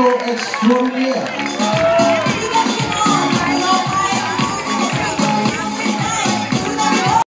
Michael Extronea.